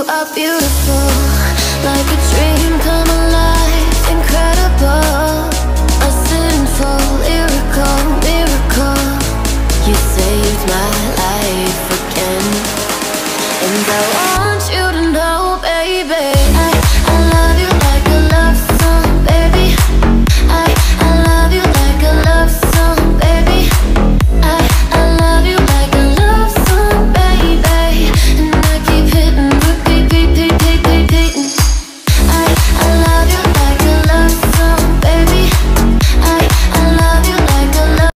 you are beautiful Like a dream come alive, incredible A sinful, lyrical miracle. You saved my life again. And I